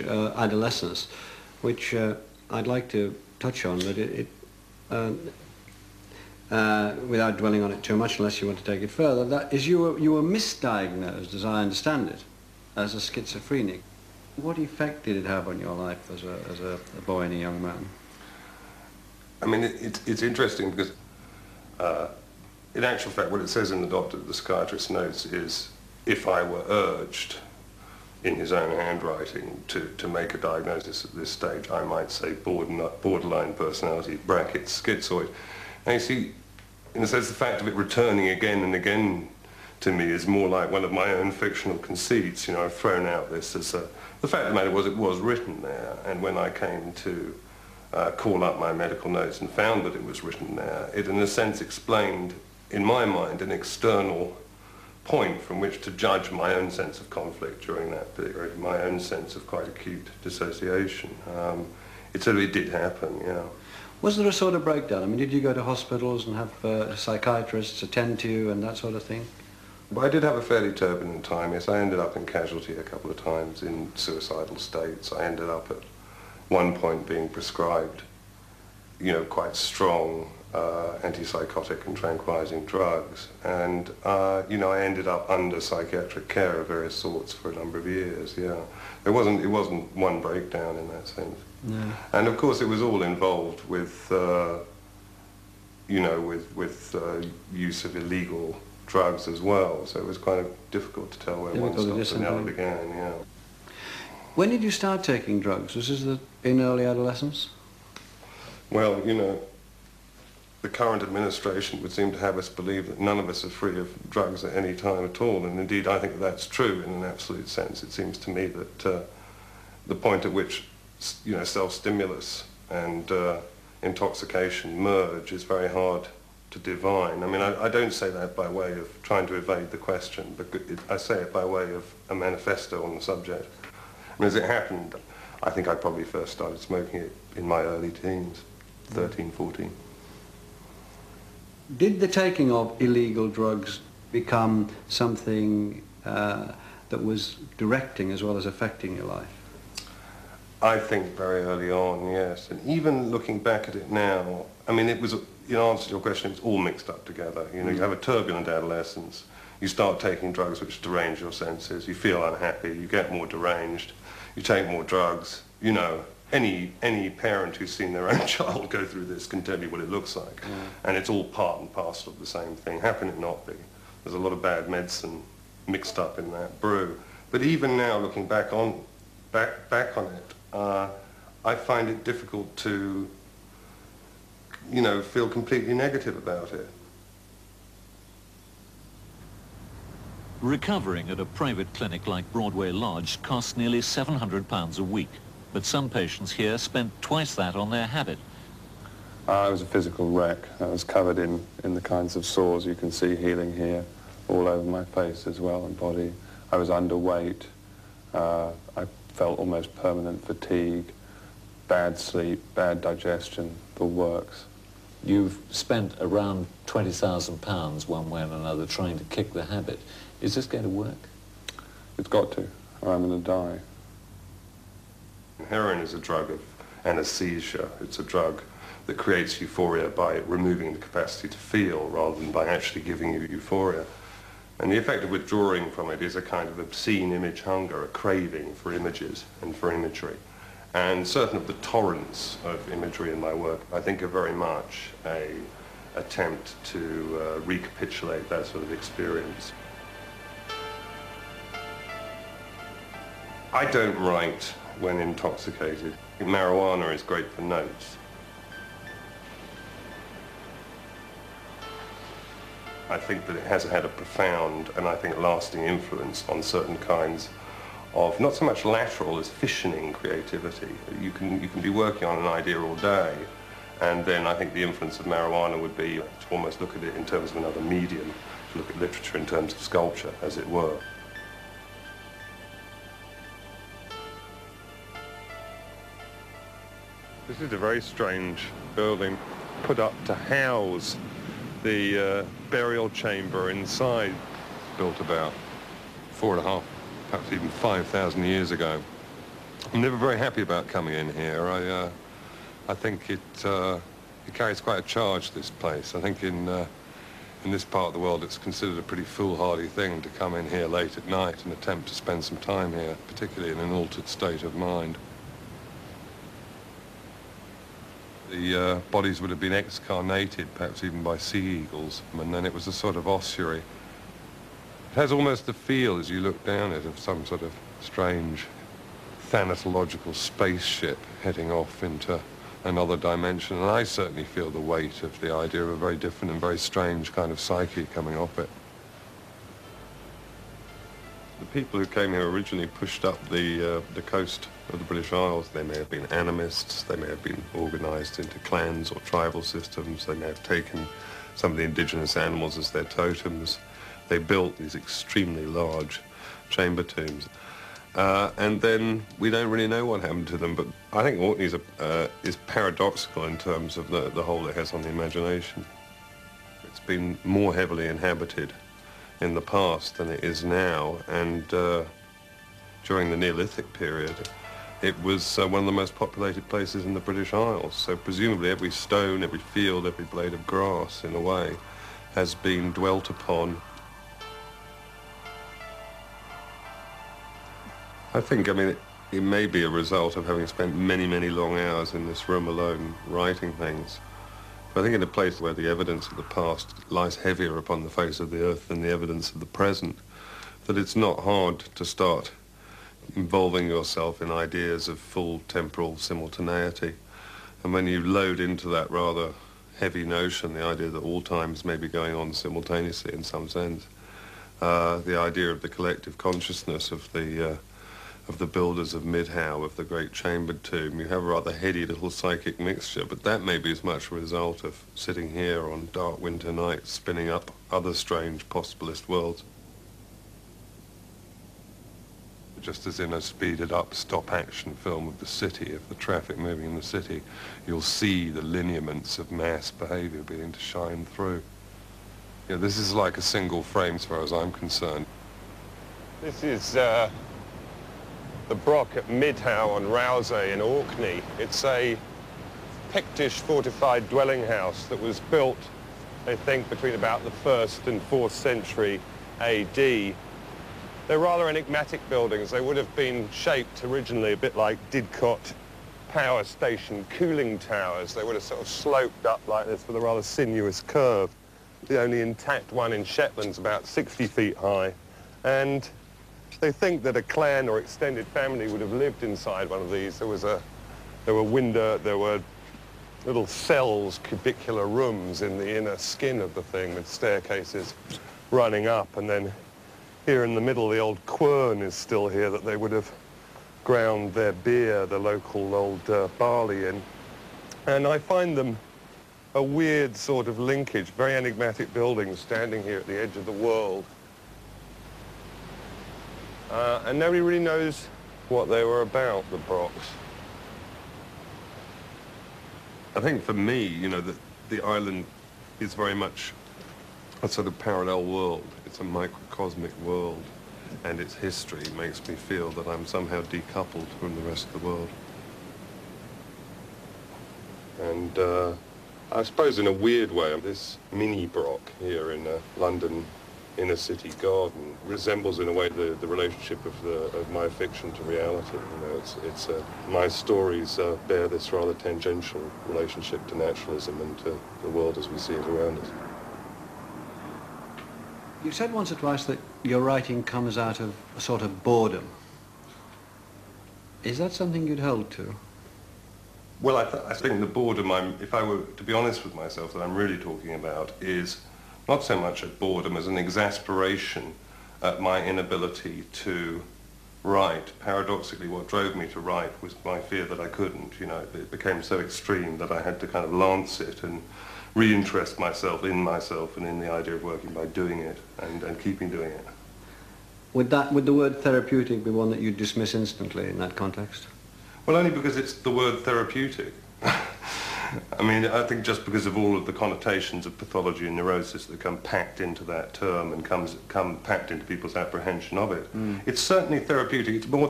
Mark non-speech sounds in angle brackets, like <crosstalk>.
uh, adolescence, which uh, I'd like to touch on, but it, it uh, uh, without dwelling on it too much, unless you want to take it further, that is you were, you were misdiagnosed, as I understand it, as a schizophrenic. What effect did it have on your life as a, as a, a boy and a young man? I mean, it, it, it's interesting because, uh, in actual fact, what it says in the doctor, the psychiatrist's notes is, if I were urged in his own handwriting to, to make a diagnosis at this stage, I might say borderline personality, brackets, schizoid. Now you see, in a sense, the fact of it returning again and again to me is more like one of my own fictional conceits. You know, I've thrown out this as a... The fact of the matter was it was written there, and when I came to uh, call up my medical notes and found that it was written there, it in a sense explained, in my mind, an external point from which to judge my own sense of conflict during that period, my own sense of quite acute dissociation. Um, it certainly did happen, yeah. Was there a sort of breakdown? I mean, did you go to hospitals and have uh, psychiatrists attend to you and that sort of thing? Well, I did have a fairly turbulent time, yes. I ended up in casualty a couple of times in suicidal states. I ended up at one point being prescribed, you know, quite strong uh, antipsychotic and tranquilizing drugs. And, uh, you know, I ended up under psychiatric care of various sorts for a number of years, yeah. It wasn't, it wasn't one breakdown in that sense. No. And of course it was all involved with, uh, you know, with, with uh, use of illegal drugs as well. So it was quite difficult to tell where difficult one stopped and the other began, yeah. When did you start taking drugs? Was this in early adolescence? Well, you know, the current administration would seem to have us believe that none of us are free of drugs at any time at all. And indeed, I think that's true in an absolute sense. It seems to me that uh, the point at which, you know, self-stimulus and uh, intoxication merge is very hard to divine. I mean, I, I, don't say that by way of trying to evade the question, but it, I say it by way of a manifesto on the subject. Mean, as it happened, I think I probably first started smoking it in my early teens, 13, 14. Did the taking of illegal drugs become something uh, that was directing as well as affecting your life? I think very early on, yes. And even looking back at it now, I mean, it was, in answer to your question, it's all mixed up together. You know, mm. you have a turbulent adolescence, you start taking drugs which derange your senses, you feel unhappy, you get more deranged, you take more drugs, you know, any any parent who's seen their own <laughs> child go through this can tell you what it looks like. Yeah. And it's all part and parcel of the same thing. How can it not be? There's a lot of bad medicine mixed up in that brew. But even now, looking back on back back on it, uh, I find it difficult to, you know, feel completely negative about it. Recovering at a private clinic like Broadway Lodge costs nearly £700 a week but some patients here spent twice that on their habit. I was a physical wreck. I was covered in, in the kinds of sores you can see healing here, all over my face as well and body. I was underweight. Uh, I felt almost permanent fatigue, bad sleep, bad digestion, the works. You've spent around £20,000 one way or another trying to kick the habit. Is this going to work? It's got to, or I'm going to die. Heroin is a drug of anesthesia. It's a drug that creates euphoria by removing the capacity to feel rather than by actually giving you euphoria. And the effect of withdrawing from it is a kind of obscene image hunger, a craving for images and for imagery. And certain of the torrents of imagery in my work, I think, are very much a attempt to uh, recapitulate that sort of experience. I don't write when intoxicated. Marijuana is great for notes. I think that it has had a profound and I think lasting influence on certain kinds of not so much lateral as fissioning creativity. You can, you can be working on an idea all day and then I think the influence of marijuana would be to almost look at it in terms of another medium, to look at literature in terms of sculpture, as it were. This is a very strange building put up to house the uh, burial chamber inside, built about four and a half, perhaps even 5,000 years ago. I'm never very happy about coming in here. I, uh, I think it, uh, it carries quite a charge, this place. I think in, uh, in this part of the world it's considered a pretty foolhardy thing to come in here late at night and attempt to spend some time here, particularly in an altered state of mind. The uh, bodies would have been excarnated, perhaps even by sea eagles, and then it was a sort of ossuary. It has almost the feel, as you look down it, of some sort of strange thanatological spaceship heading off into another dimension. And I certainly feel the weight of the idea of a very different and very strange kind of psyche coming off it. The people who came here originally pushed up the, uh, the coast of the British Isles. They may have been animists, they may have been organized into clans or tribal systems, they may have taken some of the indigenous animals as their totems. They built these extremely large chamber tombs. Uh, and then we don't really know what happened to them. But I think Orkney uh, is paradoxical in terms of the, the hold it has on the imagination. It's been more heavily inhabited in the past than it is now. And uh, during the Neolithic period, it was uh, one of the most populated places in the British Isles. So presumably every stone, every field, every blade of grass, in a way, has been dwelt upon I think, I mean, it, it, may be a result of having spent many, many long hours in this room alone writing things. I think in a place where the evidence of the past lies heavier upon the face of the earth than the evidence of the present, that it's not hard to start involving yourself in ideas of full temporal simultaneity. And when you load into that rather heavy notion, the idea that all times may be going on simultaneously in some sense, uh, the idea of the collective consciousness of the uh, of the builders of Midhowe, of the great chambered tomb. You have a rather heady little psychic mixture, but that may be as much a result of sitting here on dark winter nights, spinning up other strange possibilist worlds. Just as in a speeded up stop action film of the city, of the traffic moving in the city, you'll see the lineaments of mass behavior beginning to shine through. Yeah, this is like a single frame as far as I'm concerned. This is uh, the Broch at Midhowe on Rousay in Orkney. It's a Pictish fortified dwelling house that was built, I think, between about the 1st and 4th century AD. They're rather enigmatic buildings. They would have been shaped originally a bit like Didcot power station cooling towers. They would have sort of sloped up like this with a rather sinuous curve. The only intact one in Shetland's about 60 feet high. And they think that a clan or extended family would have lived inside one of these. There was a, there were window, there were little cells, cubicular rooms in the inner skin of the thing with staircases running up. And then here in the middle, the old quern is still here that they would have ground their bere, the local old uh, barley in. And I find them a weird sort of linkage, very enigmatic buildings standing here at the edge of the world. Uh, and nobody really knows what they were about, the Brochs. I think for me, you know, the, the island is very much a sort of parallel world. It's a microcosmic world, and its history makes me feel that I'm somehow decoupled from the rest of the world. And uh, I suppose in a weird way, this mini Broch here in uh, London inner city garden resembles in a way the, the relationship of, the, of my fiction to reality. You know, it's, it's uh, my stories uh, bear this rather tangential relationship to naturalism and to the world as we see it around us. You said once or twice that your writing comes out of a sort of boredom. Is that something you'd hold to? Well, I, th I think the boredom, I'm, if I were to be honest with myself, that I'm really talking about is not so much at boredom as an exasperation at my inability to write. Paradoxically, what drove me to write was my fear that I couldn't. You know, it became so extreme that I had to kind of lance it and reinterest myself in myself and in the idea of working by doing it and, and keeping doing it. Would that, would the word therapeutic be one that you'd dismiss instantly in that context? Well, only because it's the word therapeutic. I mean, I think just because of all of the connotations of pathology and neurosis that come packed into that term and comes come packed into people's apprehension of it, mm. it's certainly therapeutic. It's more